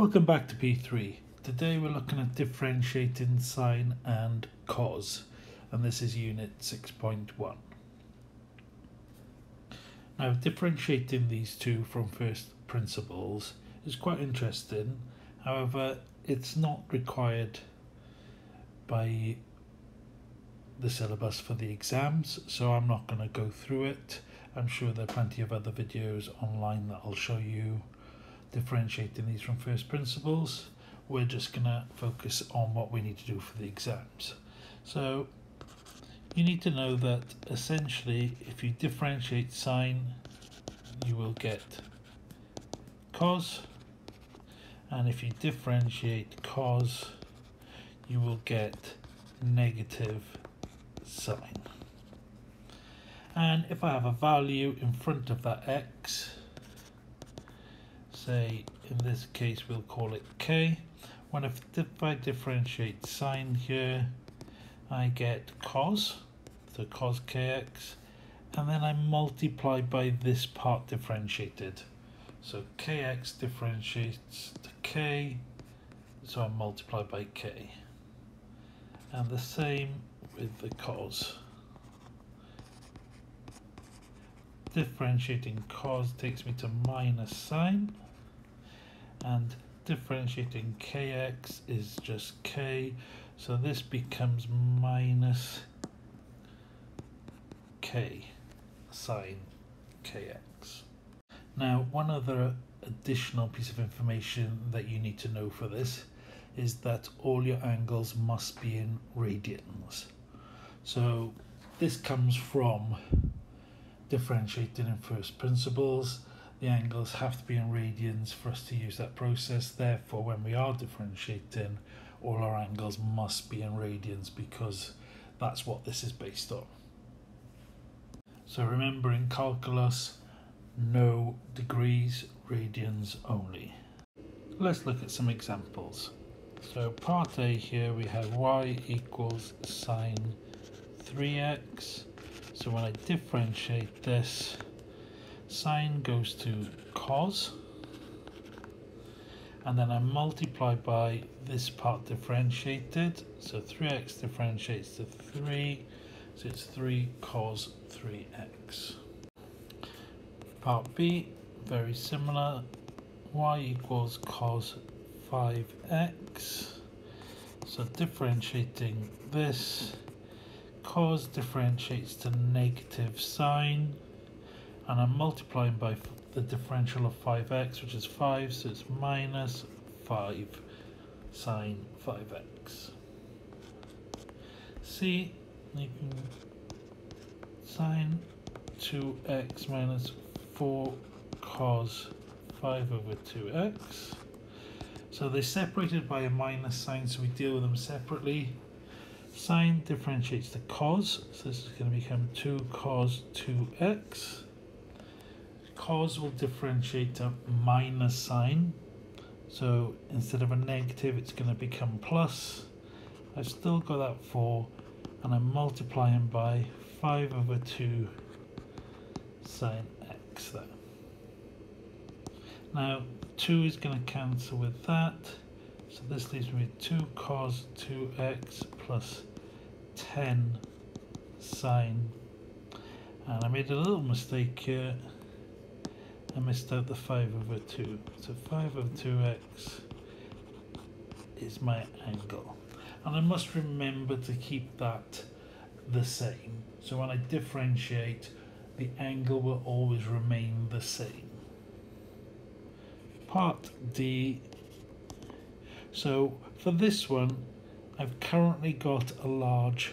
Welcome back to P3. Today we're looking at differentiating sine and cos and this is unit 6.1. Now differentiating these two from first principles is quite interesting however it's not required by the syllabus for the exams so I'm not going to go through it. I'm sure there are plenty of other videos online that I'll show you differentiating these from first principles. We're just going to focus on what we need to do for the exams. So you need to know that essentially if you differentiate sine you will get cos and if you differentiate cos you will get negative sine and if I have a value in front of that x say in this case we'll call it k. When if, if I differentiate sine here I get cos so cos kx and then I multiply by this part differentiated. So kx differentiates to k so I multiply by k. And the same with the cos. Differentiating cos takes me to minus sine and differentiating kx is just k. So this becomes minus k sine kx. Now one other additional piece of information that you need to know for this is that all your angles must be in radians. So this comes from differentiating in first principles the angles have to be in radians for us to use that process. Therefore, when we are differentiating, all our angles must be in radians because that's what this is based on. So remember in calculus, no degrees, radians only. Let's look at some examples. So part A here we have y equals sine 3x. So when I differentiate this, sine goes to cos and then I multiply by this part differentiated. So 3x differentiates to 3 so it's 3 cos 3x part B very similar. Y equals cos 5x so differentiating this cos differentiates to negative sine and I'm multiplying by the differential of 5x which is 5 so it's minus 5 sine 5x see you can sine 2x minus 4 cos 5 over 2x so they're separated by a minus sign so we deal with them separately. Sine differentiates the cos so this is going to become 2 cos 2x differentiate to minus sine. So instead of a negative, it's going to become plus. I've still got that 4, and I'm multiplying by 5 over 2 sine x there. Now, 2 is going to cancel with that. So this leaves me 2 cos 2x plus 10 sine. And I made a little mistake here. I missed out the 5 over 2. So 5 over 2x is my angle. And I must remember to keep that the same. So when I differentiate, the angle will always remain the same. Part D. So for this one, I've currently got a large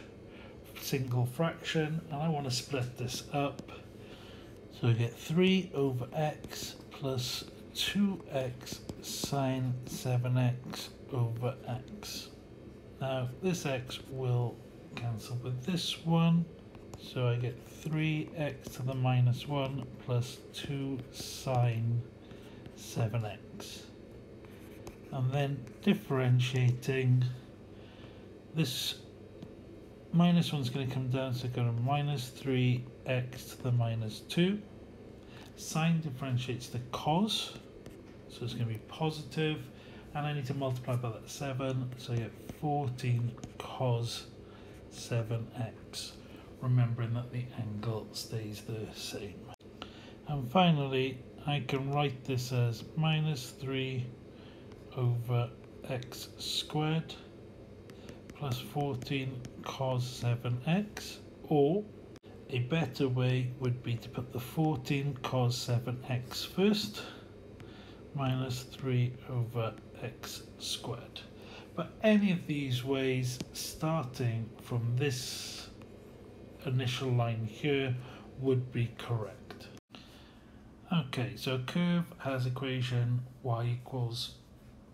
single fraction and I want to split this up so we get 3 over x plus 2x sine 7x over x. Now this x will cancel with this one, so I get 3x to the minus 1 plus 2 sine 7x. And then differentiating, this minus 1 is going to come down, so I've got a minus 3x to the minus 2. Sine differentiates the cos, so it's going to be positive. and I need to multiply by that 7, so I get 14 cos 7x, remembering that the angle stays the same. And finally, I can write this as minus 3 over x squared plus 14 cos 7x, or a better way would be to put the 14 cos 7x first, minus 3 over x squared. But any of these ways, starting from this initial line here, would be correct. Okay, so a curve has equation y equals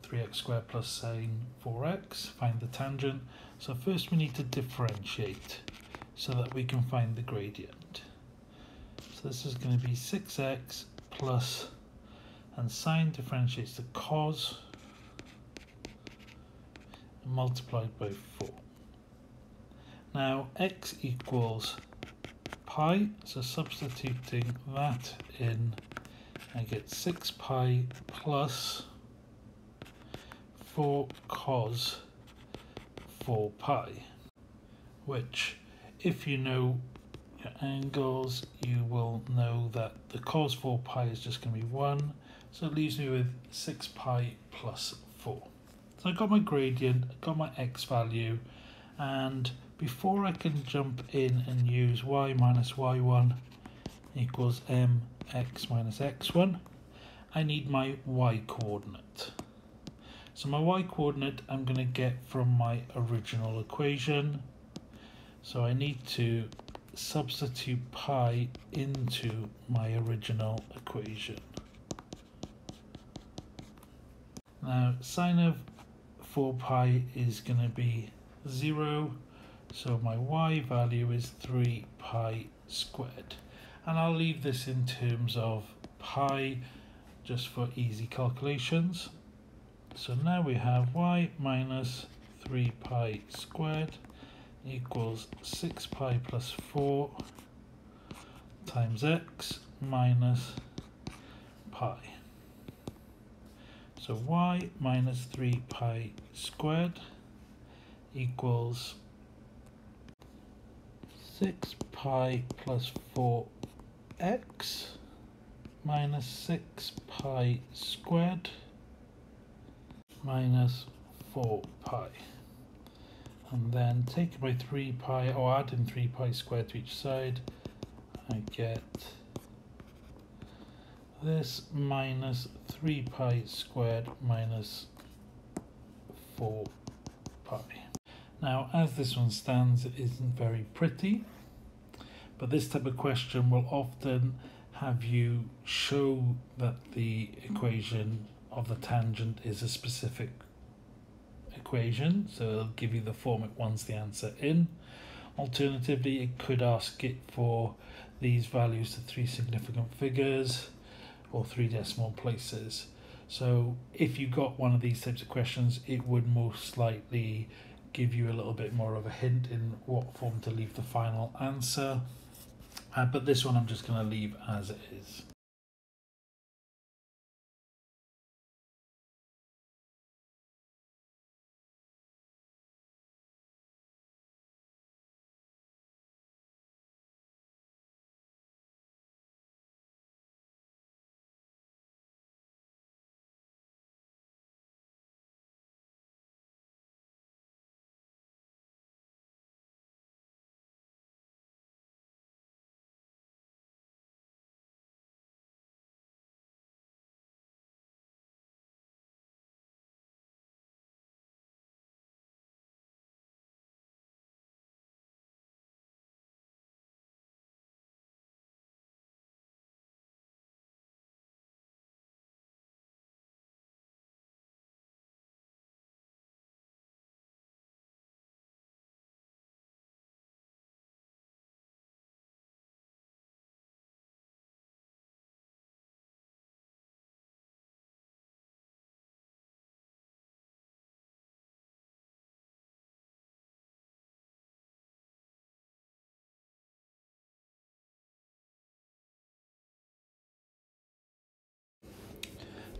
3x squared plus sine 4x. Find the tangent. So first we need to differentiate so that we can find the gradient. So this is going to be 6x plus, and sine differentiates to cos multiplied by 4. Now x equals pi, so substituting that in, I get 6 pi plus 4 cos 4 pi, which if you know your angles, you will know that the cos 4 pi is just going to be 1, so it leaves me with 6 pi plus 4. So I got my gradient, I got my x value, and before I can jump in and use y minus y1 equals mx minus x1, I need my y coordinate. So my y coordinate I'm going to get from my original equation. So I need to substitute pi into my original equation. Now sine of 4 pi is going to be 0 so my y value is 3 pi squared. And I'll leave this in terms of pi just for easy calculations. So now we have y minus 3 pi squared equals 6 pi plus 4 times x minus pi so y minus 3 pi squared equals 6 pi plus 4x minus 6 pi squared minus 4 pi. And then taking by 3 pi, or adding 3 pi squared to each side, I get this minus 3 pi squared minus 4 pi. Now, as this one stands, it isn't very pretty, but this type of question will often have you show that the equation of the tangent is a specific equation, so it'll give you the form it wants the answer in. Alternatively, it could ask it for these values to three significant figures, or three decimal places. So if you got one of these types of questions, it would most likely give you a little bit more of a hint in what form to leave the final answer. Uh, but this one I'm just going to leave as it is.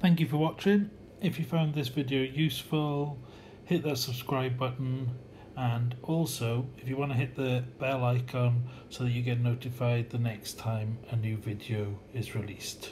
Thank you for watching. If you found this video useful, hit that subscribe button and also if you want to hit the bell icon so that you get notified the next time a new video is released.